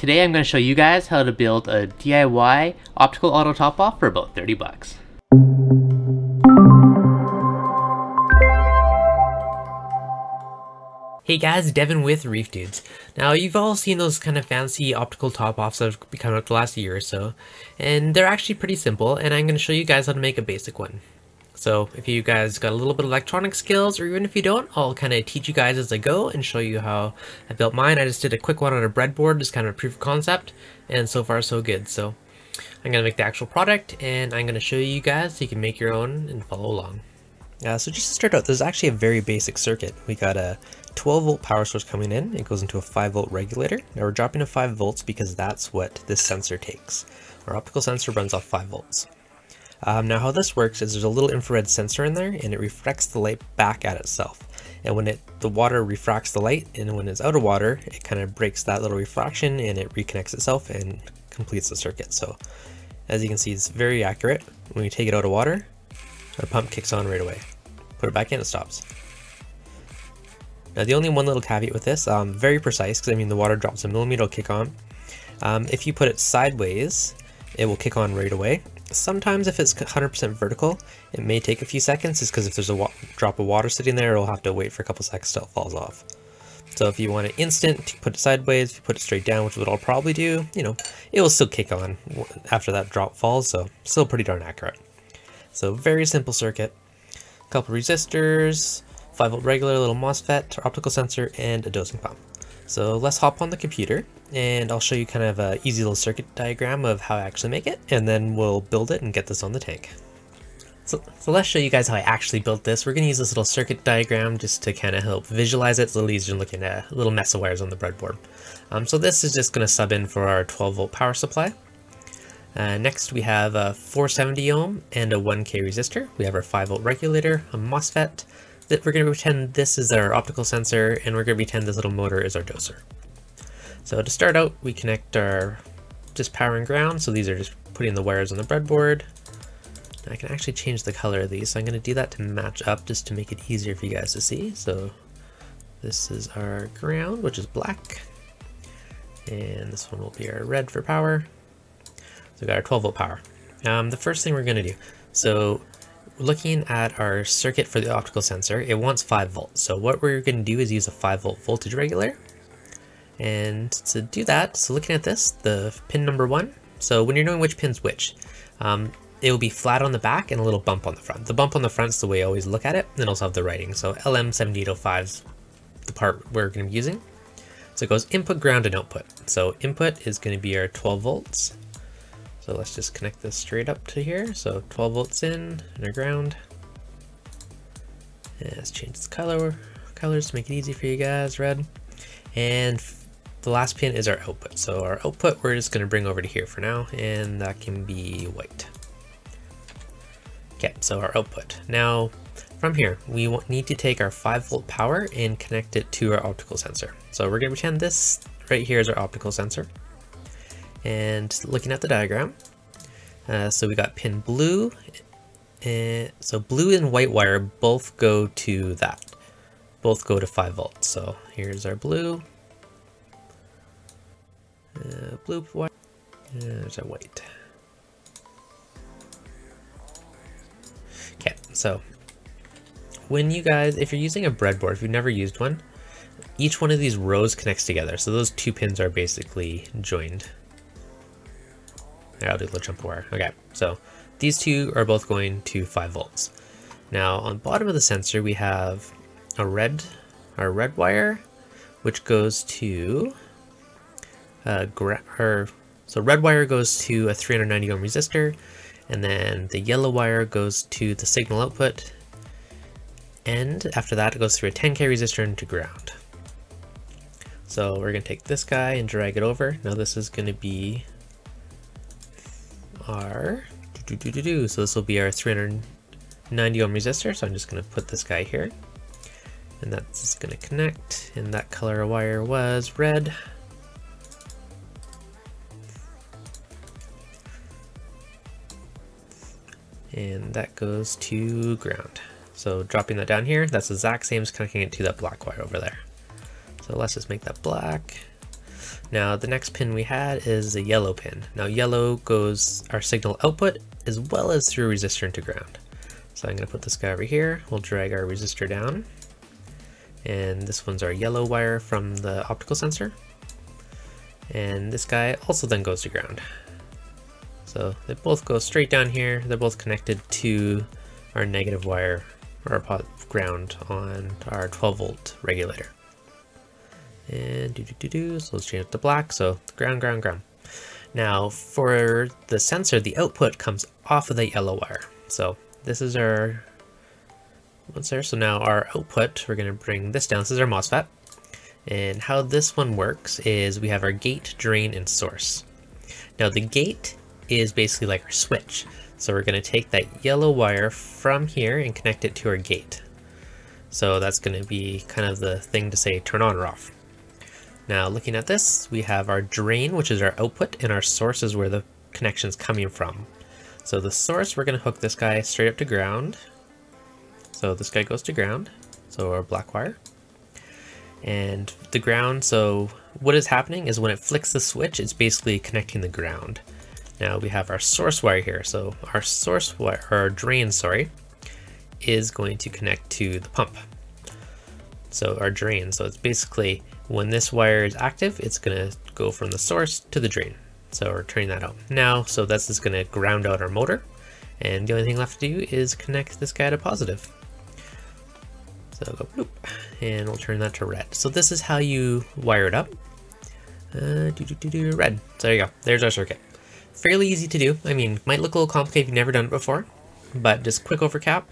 Today I'm going to show you guys how to build a DIY optical auto top off for about 30 bucks. Hey guys, Devin with Reef Dudes. Now you've all seen those kind of fancy optical top offs that have become out the last year or so, and they're actually pretty simple and I'm going to show you guys how to make a basic one. So if you guys got a little bit of electronic skills, or even if you don't, I'll kind of teach you guys as I go and show you how I built mine. I just did a quick one on a breadboard, just kind of a proof of concept, and so far so good. So I'm going to make the actual product, and I'm going to show you guys so you can make your own and follow along. Uh, so just to start out, there's actually a very basic circuit. We got a 12 volt power source coming in. It goes into a 5 volt regulator. Now we're dropping to 5 volts because that's what this sensor takes. Our optical sensor runs off 5 volts. Um, now how this works is there's a little infrared sensor in there and it reflects the light back at itself. And when it the water refracts the light and when it's out of water, it kind of breaks that little refraction and it reconnects itself and completes the circuit. So as you can see, it's very accurate. When we take it out of water, our pump kicks on right away. Put it back in, it stops. Now the only one little caveat with this, um, very precise, because I mean the water drops a millimeter, it'll kick on. Um, if you put it sideways, it will kick on right away. Sometimes if it's 100% vertical, it may take a few seconds, just because if there's a drop of water sitting there, it'll have to wait for a couple seconds till it falls off. So if you want it instant, put it sideways, if you put it straight down, which is what I'll probably do, you know, it will still kick on after that drop falls, so still pretty darn accurate. So very simple circuit, a couple resistors, 5 volt regular, little MOSFET, optical sensor, and a dosing pump. So let's hop on the computer and I'll show you kind of a easy little circuit diagram of how I actually make it and then we'll build it and get this on the tank. So, so let's show you guys how I actually built this. We're going to use this little circuit diagram just to kind of help visualize it. It's a little easier than looking at a little mess of wires on the breadboard. Um, so this is just going to sub in for our 12 volt power supply. Uh, next we have a 470 ohm and a 1k resistor. We have our 5 volt regulator, a MOSFET, that we're going to pretend this is our optical sensor and we're going to pretend this little motor is our doser. So to start out, we connect our just power and ground. So these are just putting the wires on the breadboard. I can actually change the color of these. So I'm going to do that to match up just to make it easier for you guys to see. So this is our ground, which is black. And this one will be our red for power. So we've got our 12 volt power. Um, the first thing we're going to do, so looking at our circuit for the optical sensor, it wants 5 volts. So what we're going to do is use a 5 volt voltage regulator. And to do that, so looking at this, the pin number 1, so when you're knowing which pin's which, um, it will be flat on the back and a little bump on the front. The bump on the front is the way I always look at it, and also have the writing. So LM7805 is the part we're going to be using. So it goes input, ground, and output. So input is going to be our 12 volts, so let's just connect this straight up to here. So 12 volts in and our ground. And let's change the color colors to make it easy for you guys, red. And the last pin is our output. So our output we're just going to bring over to here for now, and that can be white. Okay, so our output. Now from here, we need to take our 5 volt power and connect it to our optical sensor. So we're going to pretend this right here is our optical sensor. And looking at the diagram, uh, so we got pin blue, and so blue and white wire both go to that, both go to 5 volts. So here's our blue, uh, blue wire, there's our white. Okay, so when you guys, if you're using a breadboard, if you've never used one, each one of these rows connects together. So those two pins are basically joined. I'll do the jump wire. Okay, so these two are both going to 5 volts. Now on the bottom of the sensor we have a red, our red wire, which goes to uh, so red wire goes to a 390 ohm resistor, and then the yellow wire goes to the signal output, and after that it goes through a 10k resistor into ground. So we're going to take this guy and drag it over. Now this is going to be our do, do, do, do, so this will be our 390 ohm resistor. So I'm just going to put this guy here. And that's just going to connect. And that color of wire was red. And that goes to ground. So dropping that down here that's the exact same as connecting it to that black wire over there. So let's just make that black Now the next pin we had is a yellow pin. Now yellow goes our signal output as well as through resistor into ground. So I'm going to put this guy over here. We'll drag our resistor down. And this one's our yellow wire from the optical sensor. And this guy also then goes to ground. So they both go straight down here. They're both connected to our negative wire or our ground on our 12 volt regulator. And do do do do, so let's change it to black. So ground, ground, ground. Now for the sensor, the output comes off of the yellow wire. So this is our, what's there? So now our output, we're gonna bring this down. This is our MOSFET. And how this one works is we have our gate, drain, and source. Now the gate is basically like our switch. So we're going to take that yellow wire from here and connect it to our gate. So that's going to be kind of the thing to say turn on or off. Now looking at this, we have our drain, which is our output, and our source is where the connection is coming from. So the source, we're going to hook this guy straight up to ground. So this guy goes to ground, so our black wire. And the ground, so what is happening is when it flicks the switch, it's basically connecting the ground. Now we have our source wire here. So our source wire, our drain, sorry, is going to connect to the pump. So our drain, so it's basically when this wire is active, it's gonna go from the source to the drain. So we're turning that out now. So that's just gonna ground out our motor. And the only thing left to do is connect this guy to positive. So go bloop, and we'll turn that to red. So this is how you wire it up. Uh, do, do, do, do, red. So there you go. There's our circuit fairly easy to do. I mean, might look a little complicated if you've never done it before, but just quick overcap.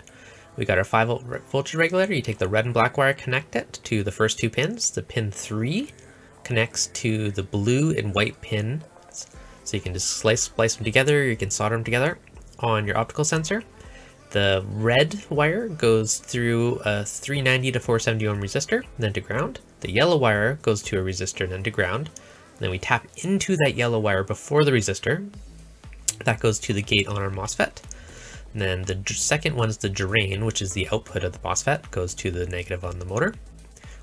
We got our 5 volt voltage regulator. You take the red and black wire, connect it to the first two pins. The pin 3 connects to the blue and white pin. So you can just slice, splice them together, you can solder them together on your optical sensor. The red wire goes through a 390 to 470 ohm resistor, then to ground. The yellow wire goes to a resistor, and then to ground. Then we tap into that yellow wire before the resistor. That goes to the gate on our MOSFET. And then the second one is the drain, which is the output of the MOSFET, goes to the negative on the motor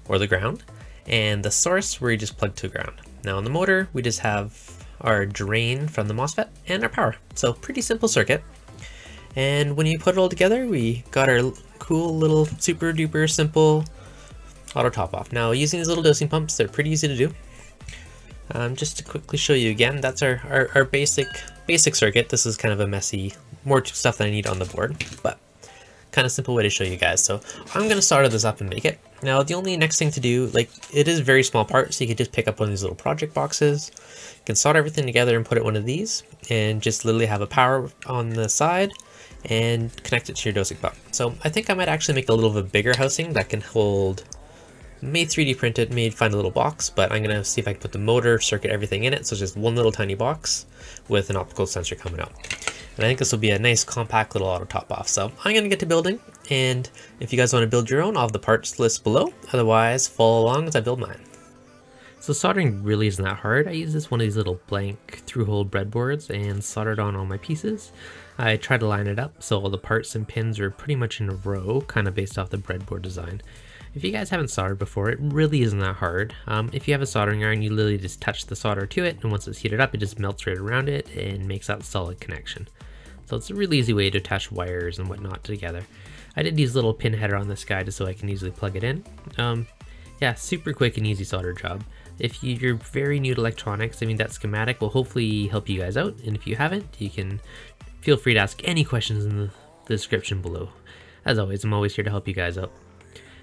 or the ground. And the source, where you just plug to ground. Now on the motor, we just have our drain from the MOSFET and our power. So pretty simple circuit. And when you put it all together, we got our cool little super duper simple auto top off. Now using these little dosing pumps, they're pretty easy to do. Um, just to quickly show you again, that's our, our, our, basic basic circuit. This is kind of a messy, more stuff that I need on the board, but kind of simple way to show you guys. So I'm going to solder this up and make it. Now the only next thing to do, like it is very small part, so you can just pick up one of these little project boxes, you can solder everything together and put it one of these, and just literally have a power on the side, and connect it to your dosing pump. So I think I might actually make a little bit bigger housing that can hold made 3D printed, made find a little box, but I'm gonna see if I can put the motor, circuit, everything in it. So it's just one little tiny box with an optical sensor coming out. And I think this will be a nice compact little auto top off. So I'm gonna get to building. And if you guys wanna build your own, I'll have the parts list below. Otherwise, follow along as I build mine. So soldering really isn't that hard. I use this one of these little blank through-hole breadboards and soldered on all my pieces. I try to line it up so all the parts and pins are pretty much in a row, kind of based off the breadboard design. If you guys haven't soldered before, it really isn't that hard. Um, if you have a soldering iron, you literally just touch the solder to it, and once it's heated up, it just melts right around it and makes that solid connection. So it's a really easy way to attach wires and whatnot together. I did use a little pin header on this guy just so I can easily plug it in. Um, yeah, super quick and easy solder job. If you're very new to electronics, I mean that schematic will hopefully help you guys out, and if you haven't, you can feel free to ask any questions in the description below. As always, I'm always here to help you guys out.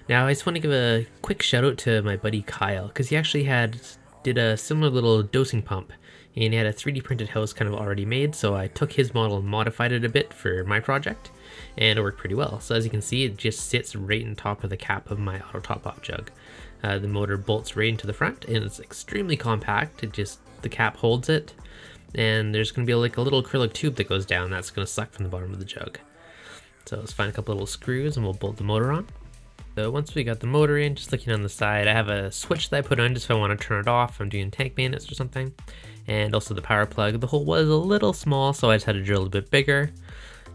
Now, I just want to give a quick shout out to my buddy Kyle, because he actually had did a similar little dosing pump, and he had a 3D printed house kind of already made, so I took his model and modified it a bit for my project, and it worked pretty well. So as you can see, it just sits right on top of the cap of my auto top off jug. Uh, the motor bolts right into the front, and it's extremely compact. It just, the cap holds it, and there's going to be like a little acrylic tube that goes down that's going to suck from the bottom of the jug. So let's find a couple little screws and we'll bolt the motor on. So once we got the motor in, just looking on the side, I have a switch that I put on just if I want to turn it off. I'm doing tank maintenance or something. And also the power plug. The hole was a little small, so I just had to drill a bit bigger.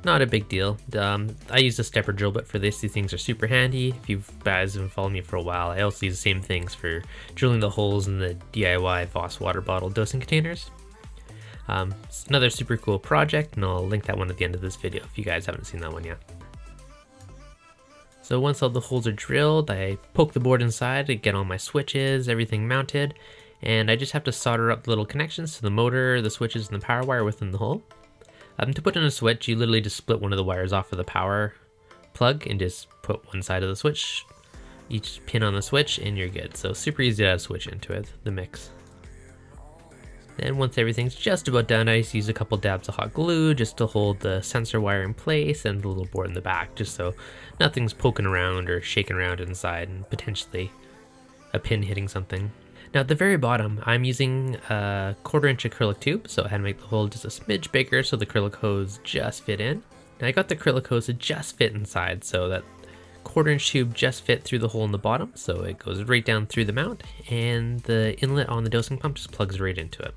not a big deal. Um, I use a stepper drill bit for this. These things are super handy. If you guys have been following me for a while, I also use the same things for drilling the holes in the DIY Voss water bottle dosing containers. Um, it's another super cool project, and I'll link that one at the end of this video if you guys haven't seen that one yet. So once all the holes are drilled, I poke the board inside to get all my switches, everything mounted, and I just have to solder up the little connections to the motor, the switches, and the power wire within the hole. Um, to put in a switch, you literally just split one of the wires off of the power plug and just put one side of the switch, each pin on the switch, and you're good. So super easy to add a switch into it, the mix. Then once everything's just about done, I just use a couple dabs of hot glue just to hold the sensor wire in place and the little board in the back, just so nothing's poking around or shaking around inside and potentially a pin hitting something. Now at the very bottom, I'm using a quarter inch acrylic tube, so I had to make the hole just a smidge bigger so the acrylic hose just fit in. Now I got the acrylic hose to just fit inside, so that quarter inch tube just fit through the hole in the bottom, so it goes right down through the mount, and the inlet on the dosing pump just plugs right into it.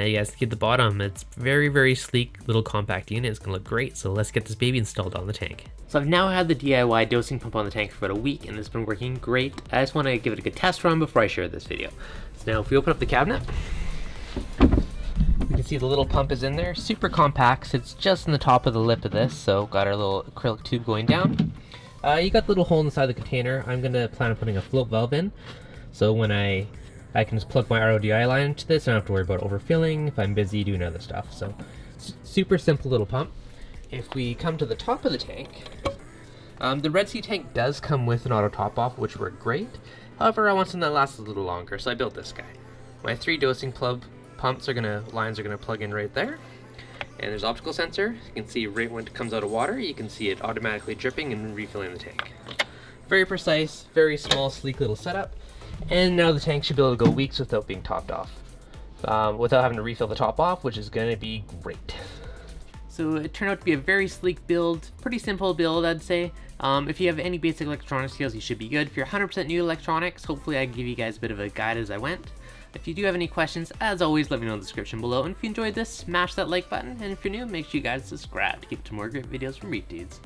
Now you guys see at the bottom, it's very, very sleek little compact unit. It's gonna look great, so let's get this baby installed on the tank. So I've now had the DIY dosing pump on the tank for about a week and it's been working great. I just wanna give it a good test run before I share this video. So now if we open up the cabinet, you can see the little pump is in there. Super compact, sits just in the top of the lip of this, so got our little acrylic tube going down. Uh, you got the little hole inside the container. I'm gonna plan on putting a float valve in. So when I I can just plug my RODI line into this. And I don't have to worry about overfilling if I'm busy doing other stuff. So super simple little pump. If we come to the top of the tank, um, the Red Sea tank does come with an auto top off, which worked great. However, I want something that lasts a little longer, so I built this guy. My three dosing plug pumps are gonna lines are gonna plug in right there. And there's optical sensor. You can see right when it comes out of water, you can see it automatically dripping and refilling the tank. Very precise, very small, sleek little setup. And now the tank should be able to go weeks without being topped off. Um, without having to refill the top off, which is going to be great. So it turned out to be a very sleek build, pretty simple build I'd say. Um, if you have any basic electronic skills, you should be good. If you're 100% new to electronics, hopefully I give you guys a bit of a guide as I went. If you do have any questions, as always, let me know in the description below. And if you enjoyed this, smash that like button. And if you're new, make sure you guys subscribe to keep to more great videos from Reef Dudes.